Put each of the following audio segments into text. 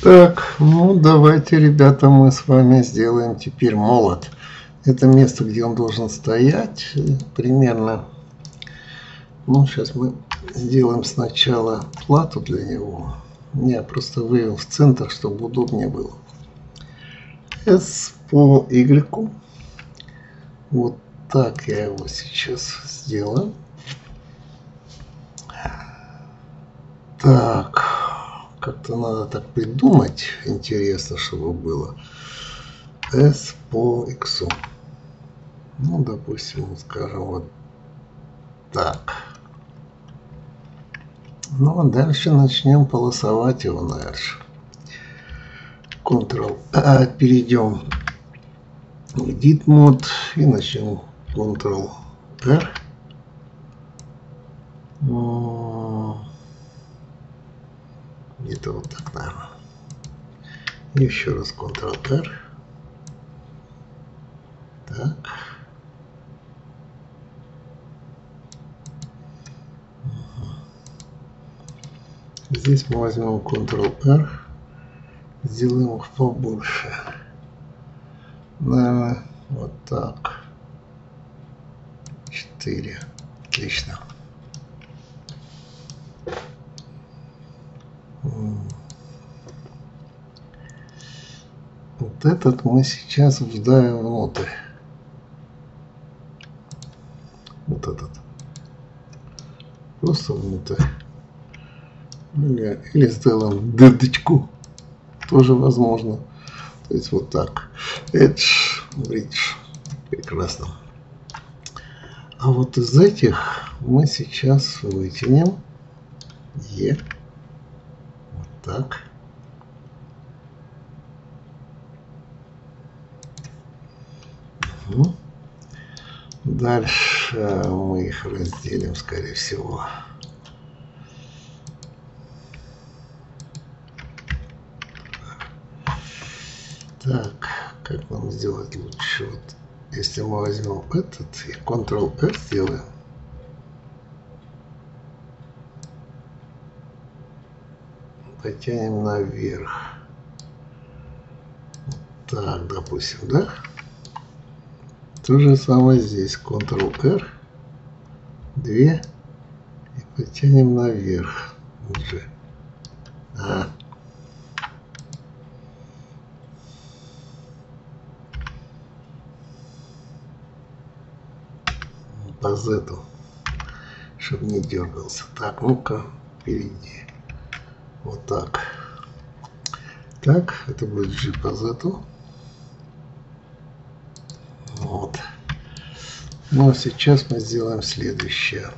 Так, ну давайте, ребята, мы с вами сделаем теперь молот. Это место, где он должен стоять, примерно. Ну, сейчас мы сделаем сначала плату для него. Я просто вывел в центр, чтобы удобнее было. S по Y. Вот так я его сейчас сделаю. Так, как-то надо так придумать, интересно, чтобы было. S по X. Ну, допустим, скажем, вот так. Ну, а дальше начнем полосовать его дальше. Ctrl, а, перейдем в Edit мод и начнем Ctrl R. Где-то вот так, наверное. Еще раз Ctrl-R. Так. Здесь мы возьмем Ctrl-R. Сделаем их побольше. Наверное, вот так. 4. Отлично. Вот этот мы сейчас вдаем внутрь. Вот этот. Просто внутрь. Или, или сделаем дырочку. Тоже возможно. То есть вот так. Edge, Bridge. Прекрасно. А вот из этих мы сейчас вытянем Е. Вот так. Угу. Дальше мы их разделим, скорее всего. Так, как нам сделать лучше? Вот, если мы возьмем этот и Ctrl-F сделаем, потянем наверх. Так, допустим, да? То же самое здесь. Ctrl-R. 2. И потянем наверх. Уже. А. По Z. Чтобы не дергался. Так, ну-ка, впереди. Вот так. Так, это будет G по Z. Вот. Ну а сейчас мы сделаем следующее.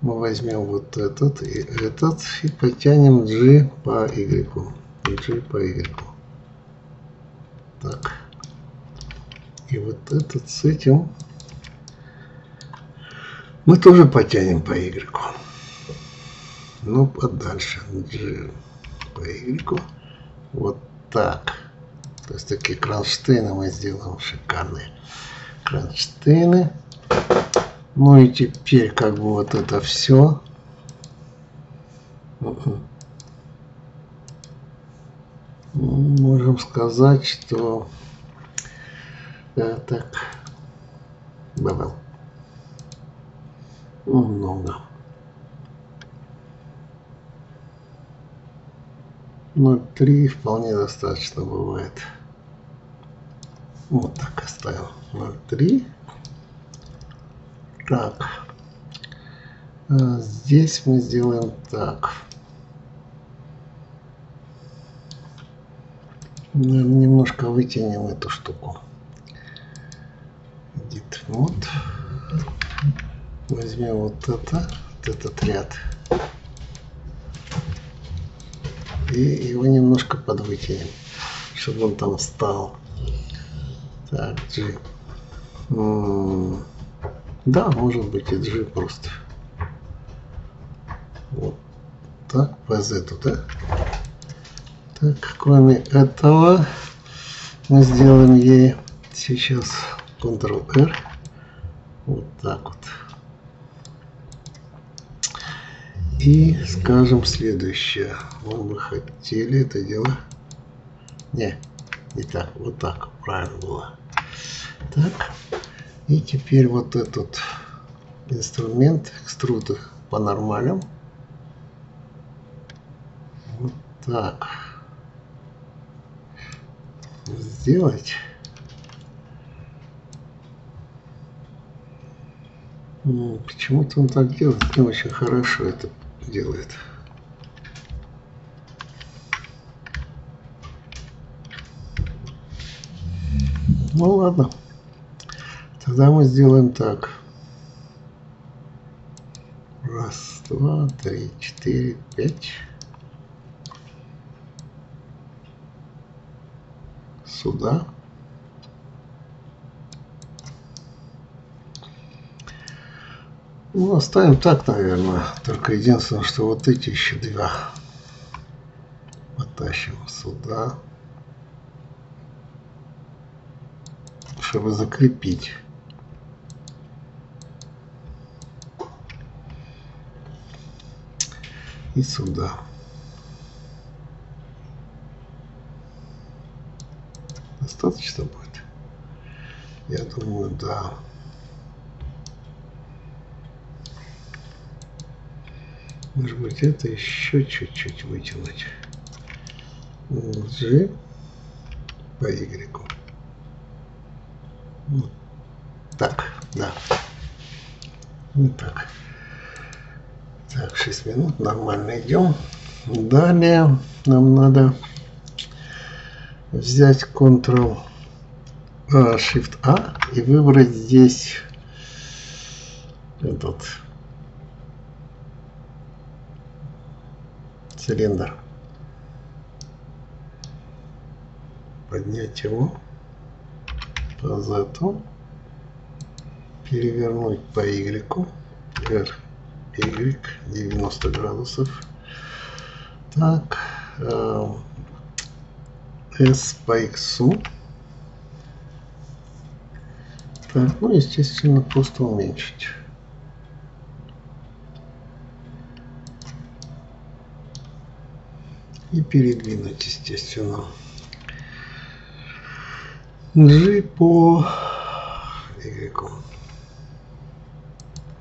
Мы возьмем вот этот и этот и потянем G по Y. G по Y. Так. И вот этот с этим мы тоже потянем по Y. Ну, подальше. G по Y. Вот так. То есть такие кронштейны мы сделаем шикарные. Кронштейны. Ну и теперь как бы вот это все. Можем сказать, что да, так, Бабел. Много. 0,3 вполне достаточно бывает. Вот так оставим. 0,3. Так. А здесь мы сделаем так. Немножко вытянем эту штуку. Edit вот. Возьмем вот это, вот этот ряд. И его немножко подвытянем, чтобы он там встал. Так, G. Да, может быть и G просто. Вот так, по Z, да? Так, кроме этого, мы сделаем ей сейчас Ctrl-R. Вот так вот. И скажем следующее. Мы хотели это дело... Не, не так, вот так правильно было. Так, и теперь вот этот инструмент экструд по нормалям. Вот так. Сделать. Почему-то он так делает, не очень хорошо это делает. Ну ладно. Тогда мы сделаем так. Раз, два, три, четыре, пять. Сюда. Ну, оставим так, наверное. Только единственное, что вот эти еще два потащим сюда. Чтобы закрепить. И сюда. Достаточно будет? Я думаю, да. Может быть, это еще чуть-чуть вытянуть. G по Y. Вот так, да. Вот так. Так, 6 минут, нормально идем. Далее нам надо взять Ctrl Shift A и выбрать здесь этот цилиндр. Поднять его по Z, перевернуть по Y, вверх Y 90 градусов. Так, э, S по X. Так, ну, естественно, просто уменьшить. и передвинуть, естественно. G по Y.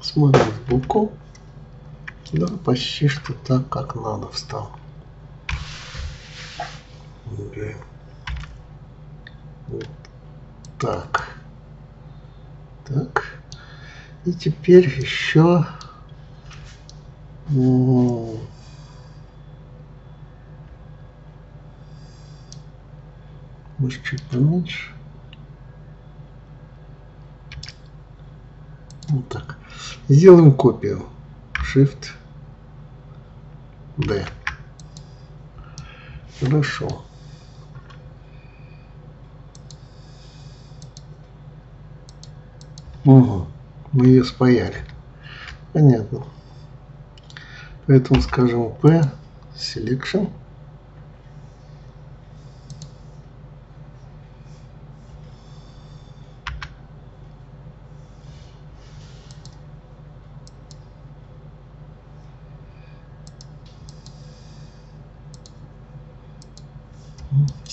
Смотрим сбоку. Да, почти что так, как надо встал. Так. Так. И теперь еще... Может чуть поменьше. Вот так. Сделаем копию. Shift D. Хорошо. Угу. Мы ее спаяли. Понятно. Поэтому скажем P selection.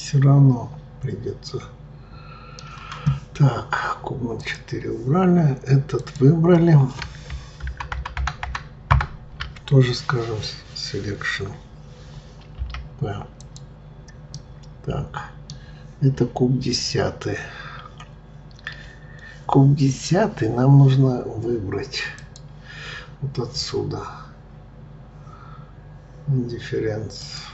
Все равно придется. Так, кубман 4 убрали, этот выбрали. Тоже скажем selection P. Так, это куб 10. Куб 10 нам нужно выбрать вот отсюда. Дифференц.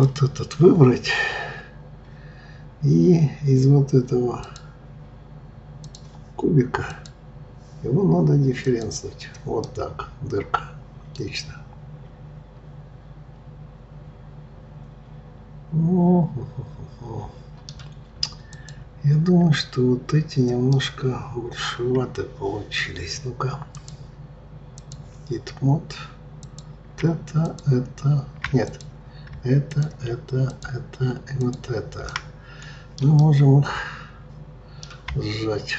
Вот, этот выбрать и из вот этого кубика его надо дифференцировать. Вот так дырка. Отлично. Я думаю что вот эти немножко большеваты получились. Ну-ка. Git mod это это. Нет. Это, это, это и вот это. Мы можем их сжать.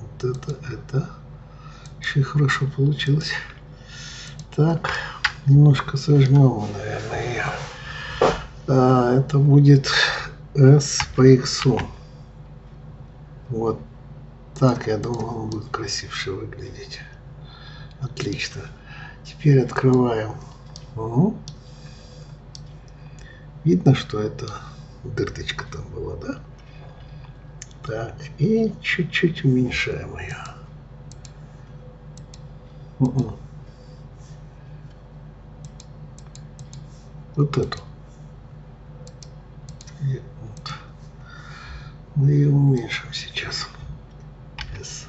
Вот это, это. Очень хорошо получилось. Так, немножко сожмем, наверное, ее. А, это будет S по X. Вот так, я думаю, он будет красивше выглядеть. Отлично. Теперь открываем. Угу. Видно, что это дырточка там была, да? Так, и чуть-чуть уменьшаем ее. Угу. Вот эту. И вот. Мы ее уменьшим сейчас. S.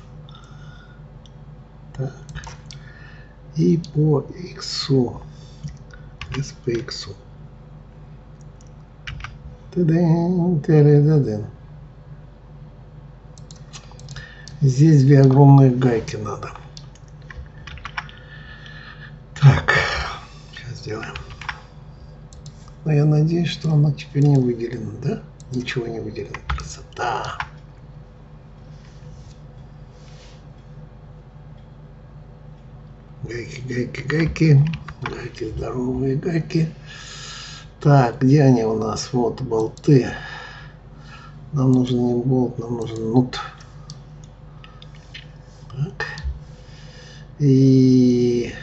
Так. И по x. S по x. Здесь две огромные гайки надо. Так, сейчас сделаем. Но я надеюсь, что она теперь не выделена, да? Ничего не выделено. Красота. Гайки, гайки, гайки. Гайки, здоровые гайки. Так, где они у нас? Вот болты. Нам нужен не болт, нам нужен нут. Так. И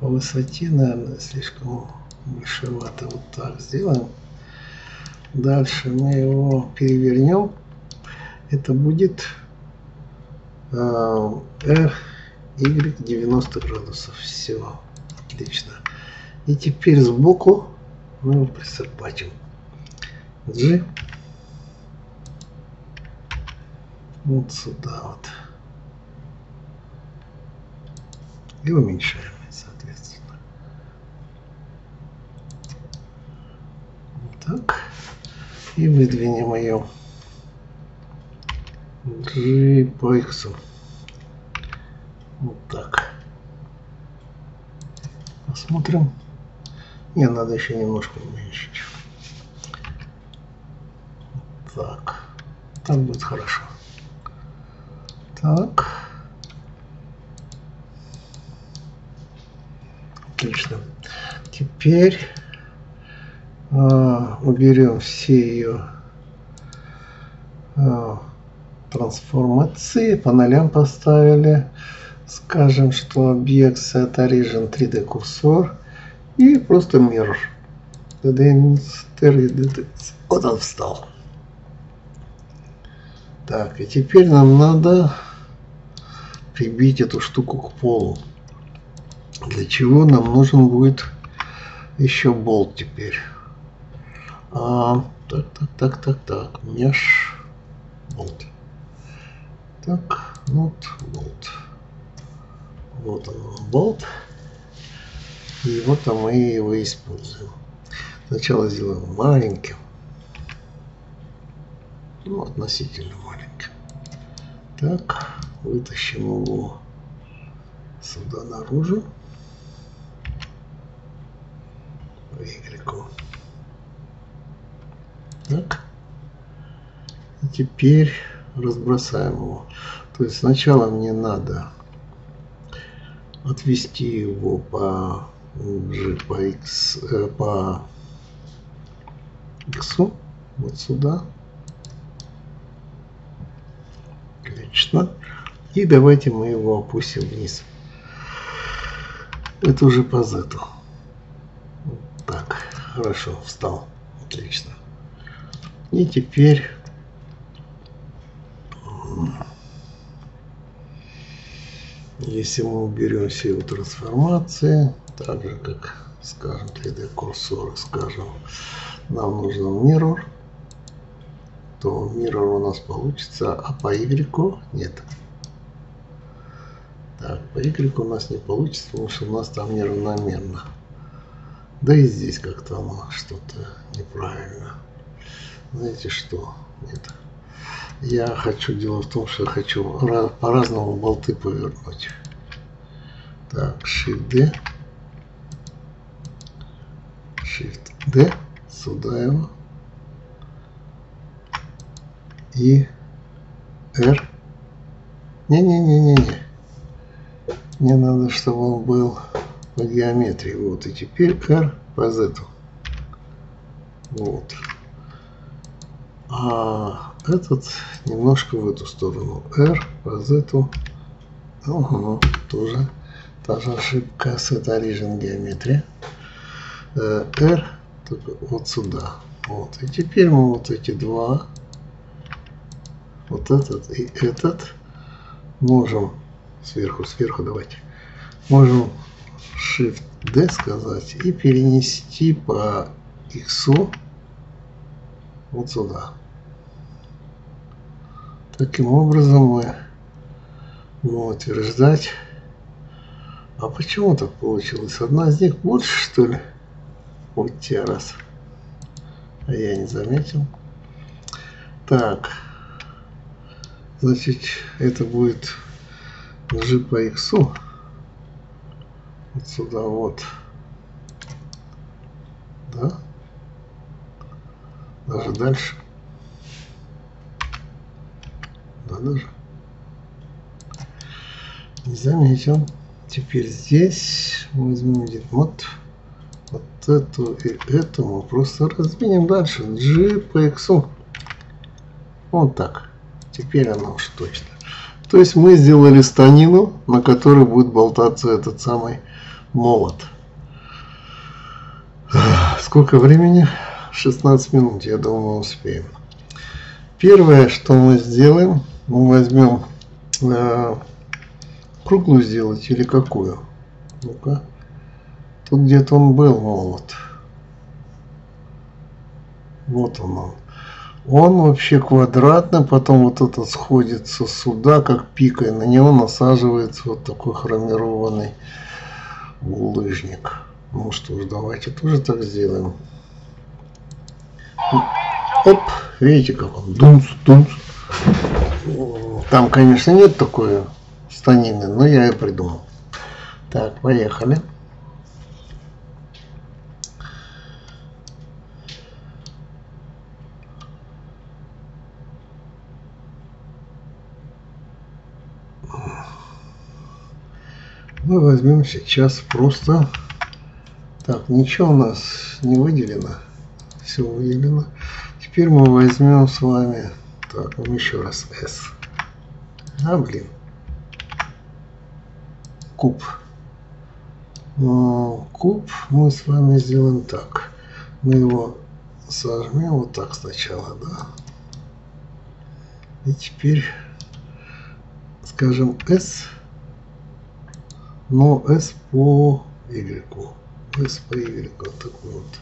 по высоте, наверное, слишком большевато. Вот так сделаем. Дальше мы его перевернем. Это будет э, R, Y 90 градусов. Все, отлично. И теперь сбоку мы его присобачим. G. Вот сюда вот. И уменьшаем, соответственно. Вот так. И выдвинем ее. G по X. Вот так. Посмотрим. Не, надо еще немножко уменьшить. Так. Так будет хорошо. Так. Отлично. Теперь э, уберем все ее э, трансформации. По нолям поставили. Скажем, что объект set origin 3D курсор и просто mirror. Вот он встал. Так, и теперь нам надо прибить эту штуку к полу. Для чего нам нужен будет еще болт теперь. А, так, так, так, так, так. Меж болт. Так, вот болт. Вот он болт. И вот там мы его используем. Сначала сделаем маленьким. Ну, относительно маленьким. Так, вытащим его сюда наружу. По Y. Так. И теперь разбросаем его. То есть сначала мне надо отвести его по g по x э, по x вот сюда. Отлично. И давайте мы его опустим вниз. Это уже по z. Так, хорошо, встал. Отлично. И теперь если мы уберем все его трансформации, так же как, скажем, 3D курсор, скажем, нам нужен mirror, то mirror у нас получится, а по Y нет. Так, по Y у нас не получится, потому что у нас там неравномерно. Да и здесь как-то оно что-то неправильно. Знаете что? Нет. Я хочу, дело в том, что я хочу по-разному болты повернуть. Так, Shift D. Shift D, сюда его. И R. Не-не-не-не-не. Мне надо, чтобы он был по геометрии. Вот. И теперь R по Z. Вот. А этот немножко в эту сторону. R по Z. Угу, тоже та же ошибка set origin геометрия. R только вот сюда. Вот. И теперь мы вот эти два, вот этот и этот, можем сверху, сверху давайте, можем Shift D сказать и перенести по X вот сюда. Таким образом мы будем утверждать. А почему так получилось? Одна из них больше, что ли? Вот те раз. А я не заметил. Так. Значит, это будет G по X. Вот сюда вот. Да? Даже дальше. Да, даже. Не заметил. Теперь здесь мы возьмем. Вот эту и эту мы просто разменим дальше. G по X. Вот так. Теперь она уж точно. То есть мы сделали станину, на которой будет болтаться этот самый молот. Сколько времени? 16 минут, я думаю, успеем. Первое, что мы сделаем, мы возьмем э, круглую сделать или какую? Ну-ка. Тут где-то он был молот. Вот он он. Он вообще квадратный, потом вот этот сходится сюда, как пикой. На него насаживается вот такой хромированный булыжник. Ну что ж, давайте тоже так сделаем. Оп, видите, как он дунс, дунс. Там, конечно, нет такой станины, но я ее придумал. Так, поехали. Мы возьмем сейчас просто... Так, ничего у нас не выделено. Все выделено. Теперь мы возьмем с вами... Так, еще раз S. А, блин. Куб. Но куб мы с вами сделаем так. Мы его сожмем вот так сначала, да. И теперь скажем S но S по Y. S по Y. Вот такой вот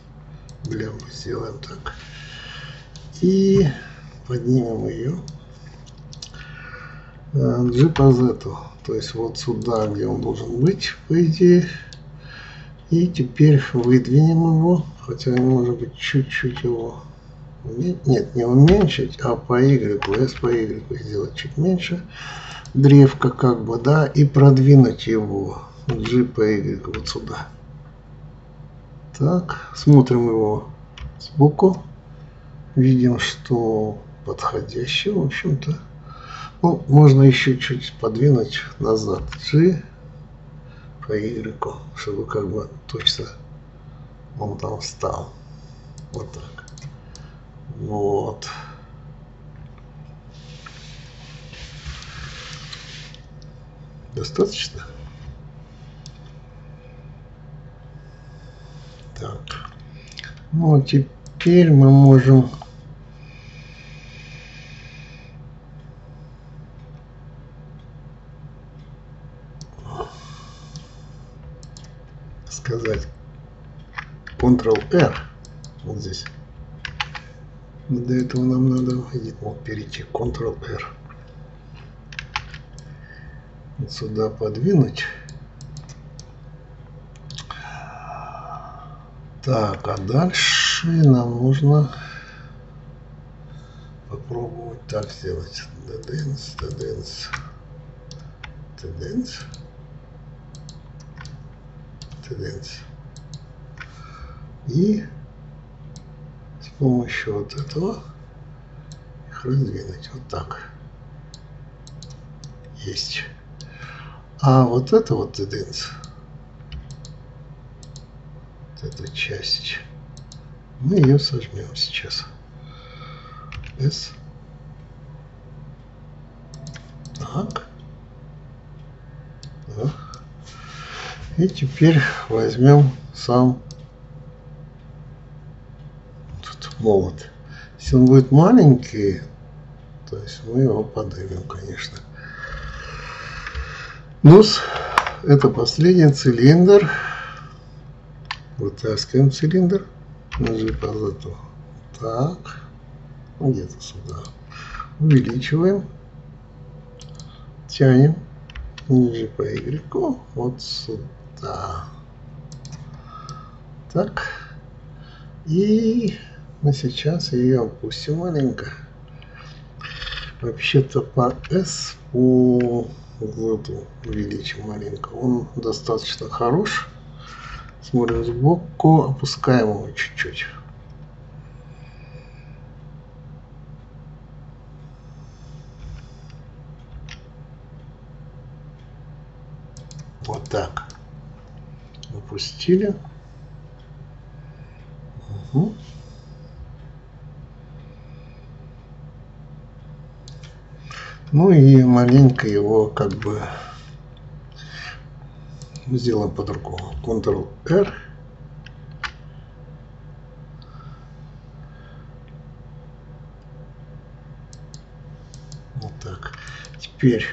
глямбу сделаем так. И поднимем ее. G по Z. То есть вот сюда, где он должен быть, по идее. И теперь выдвинем его, хотя может быть чуть-чуть его нет, не уменьшить, а по Y, S по Y сделать чуть меньше древко как бы, да, и продвинуть его G по Y вот сюда. Так, смотрим его сбоку. Видим, что подходящий, в общем-то. Ну, можно еще чуть подвинуть назад G по Y, чтобы как бы точно он там встал. Вот так. Вот. Достаточно? Так. Ну, а теперь мы можем сказать Ctrl-R вот здесь. Но для этого нам надо вот, перейти Ctrl-R вот сюда подвинуть. Так, а дальше нам нужно попробовать так сделать. Тенденс, тенденс, тенденс, тенденс. И с помощью вот этого их раздвинуть. Вот так. Есть. А вот это вот тенденция, вот эта часть, мы ее сожмем сейчас. S. Так. так. И теперь возьмем сам тут молот. Если он будет маленький, то есть мы его поднимем, конечно. Ну, это последний цилиндр. Вытаскиваем цилиндр. Нажми по зато. Так. Где-то сюда. Увеличиваем. Тянем. Ниже по Y. Вот сюда. Так. И мы сейчас ее опустим маленько. Вообще-то по S, по углу увеличим маленько. Он достаточно хорош. Смотрим сбоку, опускаем его чуть-чуть. Вот так. Опустили. Угу. Ну и маленько его как бы сделаем по-другому. Ctrl-R. Вот так. Теперь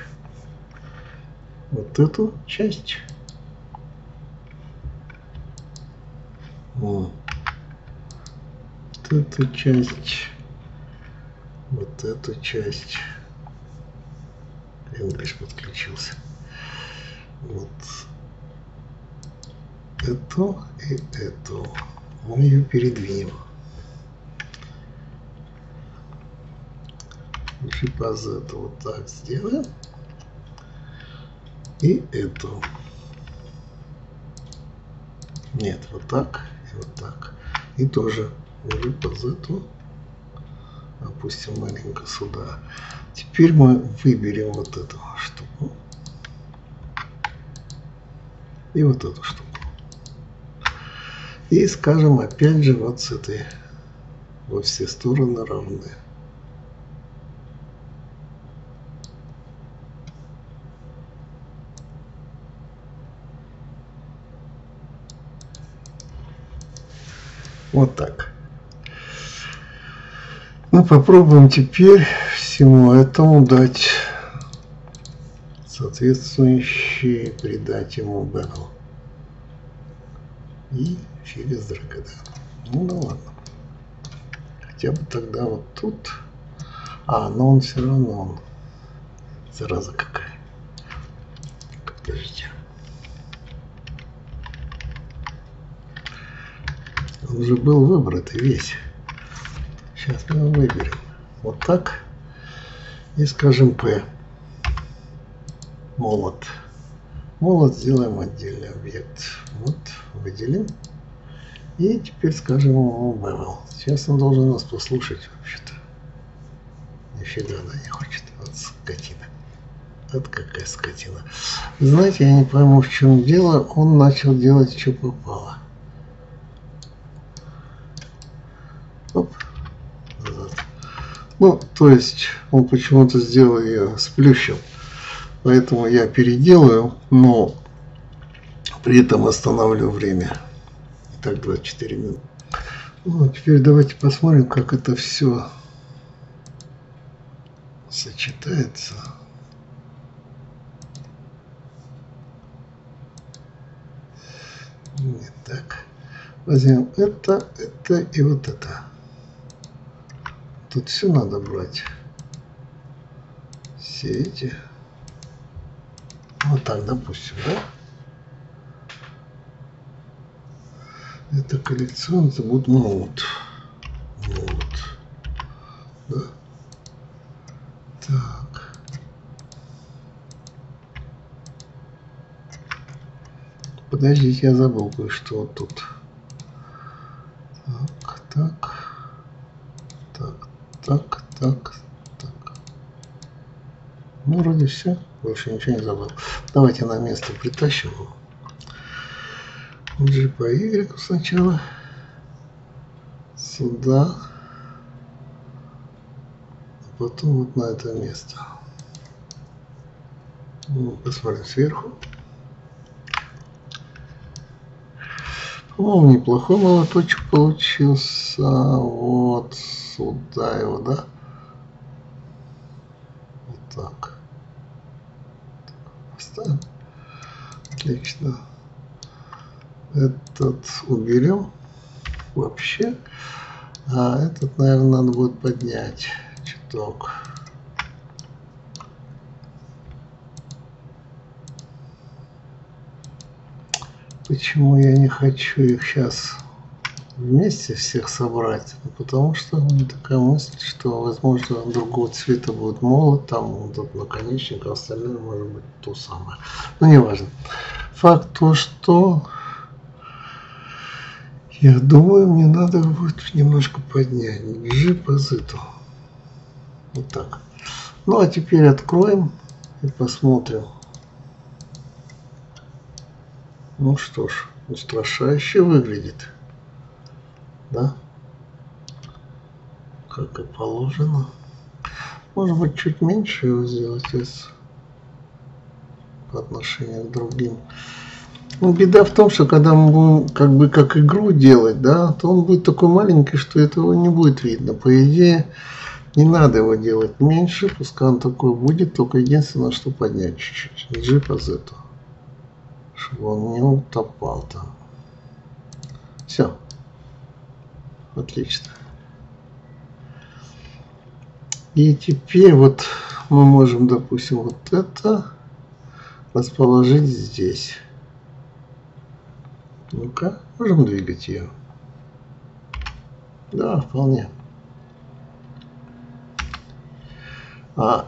вот эту часть. Вот эту часть. Вот эту часть. English подключился. Вот эту и эту. Мы ее передвинем. Шипаз это вот так сделаем. И эту. Нет, вот так и вот так. И тоже шипаз эту опустим маленько сюда. Теперь мы выберем вот эту штуку. И вот эту штуку. И скажем опять же вот с этой во все стороны равны. Вот так. Ну, попробуем теперь всему этому дать соответствующий, придать ему Battle. И через дракода. Ну да ладно. Хотя бы тогда вот тут. А, но он все равно он. Зараза какая. Подождите. Он уже был выбран весь. Сейчас мы его выберем. Вот так. И скажем P. Молот. Молот сделаем отдельный объект. Вот, выделим. И теперь скажем ему Bevel. Сейчас он должен нас послушать вообще-то. Нифига она не хочет. Вот скотина. Вот какая скотина. Знаете, я не пойму, в чем дело. Он начал делать, что попало. Оп. Ну, то есть он почему-то сделал ее с плющем. Поэтому я переделаю, но при этом останавливаю время. Итак, 24 минуты. Ну, теперь давайте посмотрим, как это все сочетается. Не так. Возьмем это, это и вот это. Тут все надо брать. Все эти. Вот так, допустим, да? Это коллекцион, это будет ноут. Ноут. Да. Так. Подождите, я забыл кое-что вот тут. Так, так, так, так. Ну, вроде все. Больше ничего не забыл. Давайте на место притащим. G по Y сначала. Сюда. А потом вот на это место. Ну, посмотрим сверху. По-моему, неплохой молоточек получился. Вот сюда его, да? Вот так. Поставим. Отлично. Этот уберем вообще. А этот, наверное, надо будет поднять чуток. Почему я не хочу их сейчас вместе всех собрать? Ну, потому что у меня такая мысль, что, возможно, другого цвета будет молот, там вот наконечник, а остальное может быть то самое. Но ну, неважно. Факт то, что я думаю, мне надо будет немножко поднять. G по. Вот так. Ну а теперь откроем и посмотрим. Ну что ж, устрашающе выглядит. Да? Как и положено. Может быть, чуть меньше его сделать из по отношению к другим. Ну, беда в том, что когда мы будем как бы как игру делать, да, то он будет такой маленький, что этого не будет видно. По идее, не надо его делать меньше, пускай он такой будет, только единственное, что поднять чуть-чуть. G по Z чтобы он не утопал там. Все. Отлично. И теперь вот мы можем, допустим, вот это расположить здесь. Ну-ка, можем двигать ее. Да, вполне. А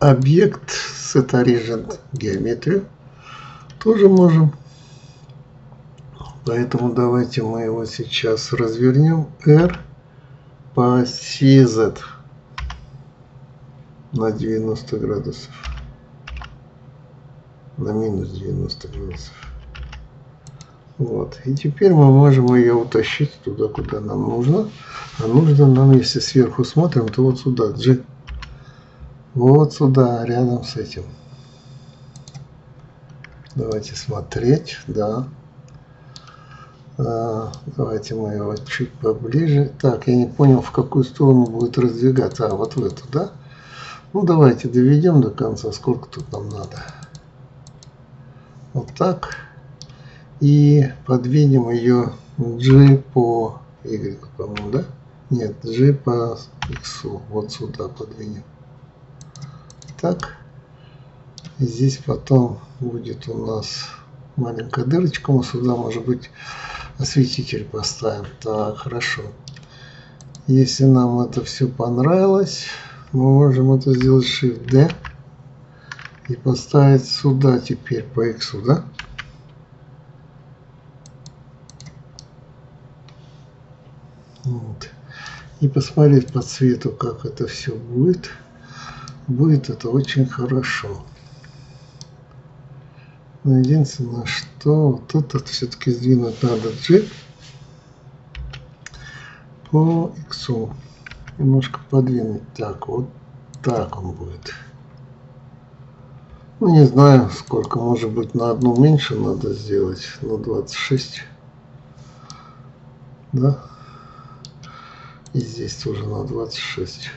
объект set origin геометрию тоже можем. Поэтому давайте мы его сейчас развернем. R по оси Z на 90 градусов. На минус 90 градусов. Вот. И теперь мы можем ее утащить туда, куда нам нужно. А нужно нам, если сверху смотрим, то вот сюда, G. Вот сюда, рядом с этим. Давайте смотреть, да. А, давайте мы его чуть поближе. Так, я не понял, в какую сторону будет раздвигаться. А, вот в эту, да? Ну, давайте доведем до конца, сколько тут нам надо. Вот так. И подвинем ее G по Y, по-моему, да? Нет, G по X. Вот сюда подвинем. Так. Здесь потом будет у нас маленькая дырочка. Мы сюда, может быть, осветитель поставим. Так, хорошо. Если нам это все понравилось, мы можем это сделать Shift-D и поставить сюда теперь по X, да? Вот. И посмотреть по цвету, как это все будет. Будет это очень хорошо. Но единственное, что вот этот все-таки сдвинуть надо G по X. Немножко подвинуть. Так, вот так он будет. Ну, не знаю, сколько, может быть, на одну меньше надо сделать, на 26. Да? И здесь тоже на 26.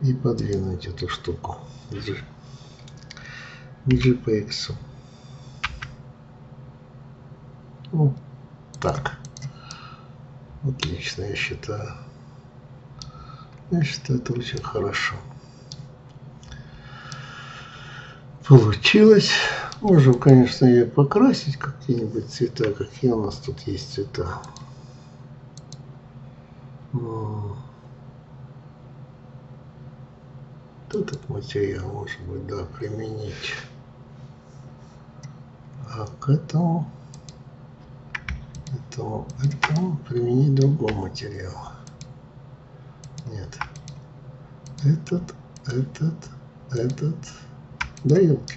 И подвинуть эту штуку. G. GPX. Ну, так. Отлично, я считаю. Я считаю, это очень хорошо. Получилось. Можем, конечно, ее покрасить, какие-нибудь цвета. Какие у нас тут есть цвета? Этот материал может быть, да, применить а к этому, этому, этому применить другой материал. Нет. Этот, этот, этот. Да елки.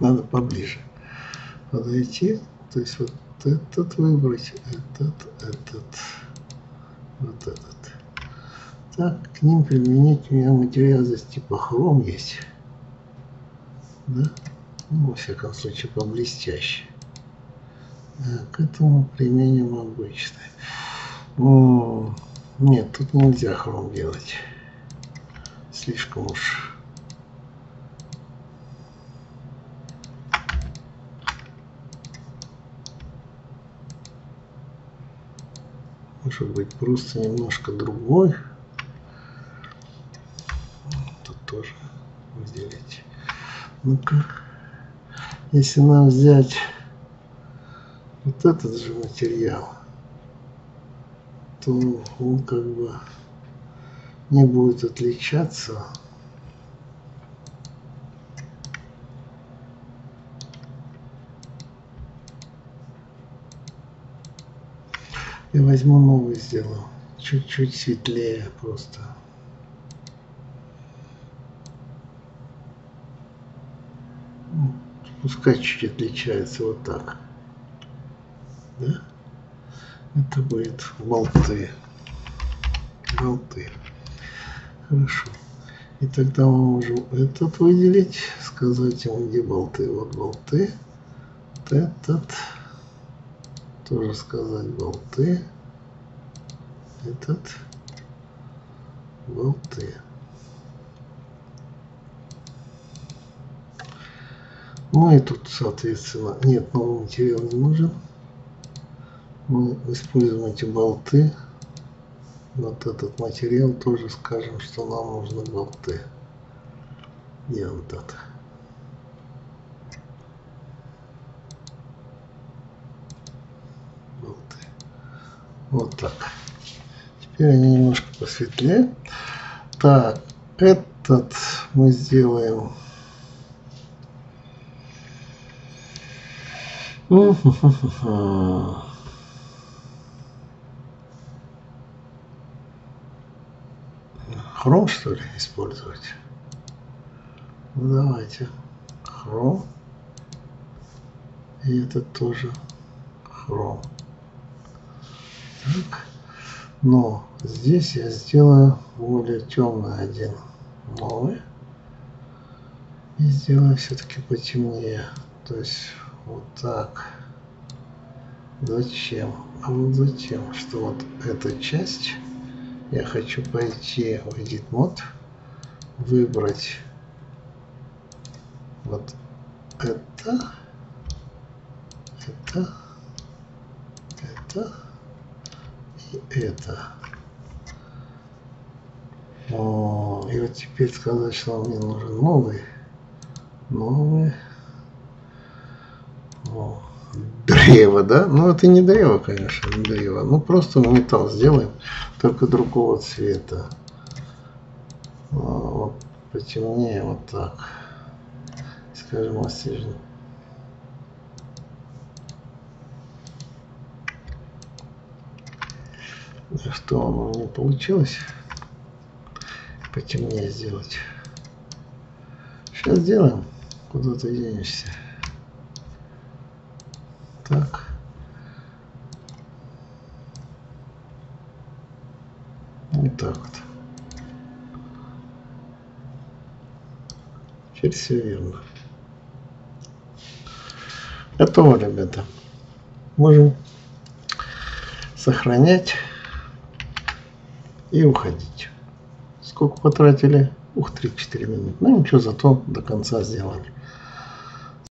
Надо поближе подойти. То есть вот этот выбрать, этот, этот, вот этот. Так, к ним применить у меня материал здесь типа хром есть. Да? Ну, во всяком случае, поблестяще. Да, к этому применим обычный. Ну, нет, тут нельзя хром делать. Слишком уж может быть просто немножко другой. Тут тоже выделить. Ну-ка, если нам взять вот этот же материал, то он как бы не будет отличаться Я возьму новый сделаю. Чуть-чуть светлее просто. Ну, пускай чуть отличается вот так. Да? Это будет болты. Болты. Хорошо. И тогда мы можем этот выделить, сказать ему, где болты. Вот болты. Вот этот тоже сказать болты. Этот болты. Ну и тут, соответственно, нет, новый материал не нужен. Мы используем эти болты. Вот этот материал тоже скажем, что нам нужны болты. Где вот это? Вот так. Теперь они немножко посветлее. Так, этот мы сделаем. Хром, что ли, использовать? Ну, давайте. Хром. И этот тоже хром. Но здесь я сделаю более темный один новый. И сделаю все-таки потемнее. То есть вот так. Зачем? А вот зачем? Что вот эта часть я хочу пойти в Edit Mode, выбрать вот это, это, это это. О, и вот теперь сказать, что мне нужен новый. Новый. О, древо, да? Ну, это не древо, конечно, не древо. Ну, просто металл сделаем, только другого цвета. Вот потемнее, вот так. Скажем, острижно. Что оно не получилось потемнее сделать. Сейчас сделаем. Куда ты денешься? Так. Вот так вот. Теперь все верно. Готово, ребята. Можем сохранять и уходить. Сколько потратили? Ух, 3-4 минут. Ну ничего, зато до конца сделали.